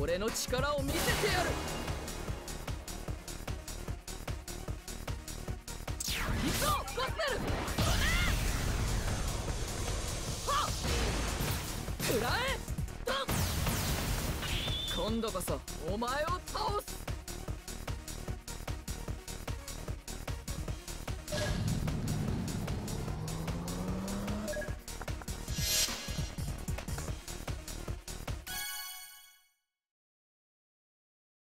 俺の力を見せてやる。行くぞゴスペル。はっ。食らえ。ドン。今度こそお前を倒す。